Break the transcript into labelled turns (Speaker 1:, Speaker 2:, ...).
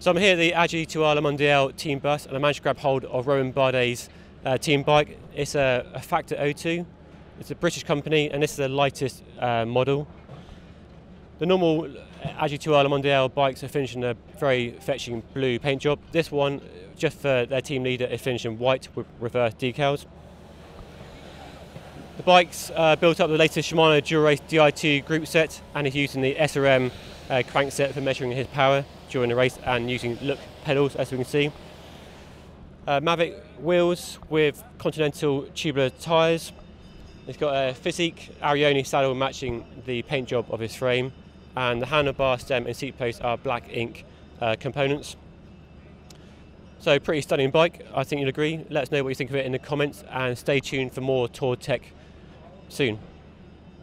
Speaker 1: So I'm here at the AG2R La Mondiale team bus and I managed to grab hold of Romain Bardet's uh, team bike. It's a, a Factor O2. It's a British company and this is the lightest uh, model. The normal AG2R La Mondiale bikes are finished in a very fetching blue paint job. This one, just for their team leader, is finished in white with reverse decals. The bike's uh, built up the latest Shimano Dura-Ace Di2 group set and is using the SRM uh, crankset for measuring his power during the race and using look pedals as we can see. Uh, Mavic wheels with Continental tubular tyres. It's got a Fizik Arione saddle matching the paint job of his frame and the handlebar stem and seat post are black ink uh, components. So pretty stunning bike, I think you'll agree. Let us know what you think of it in the comments and stay tuned for more Tour Tech soon.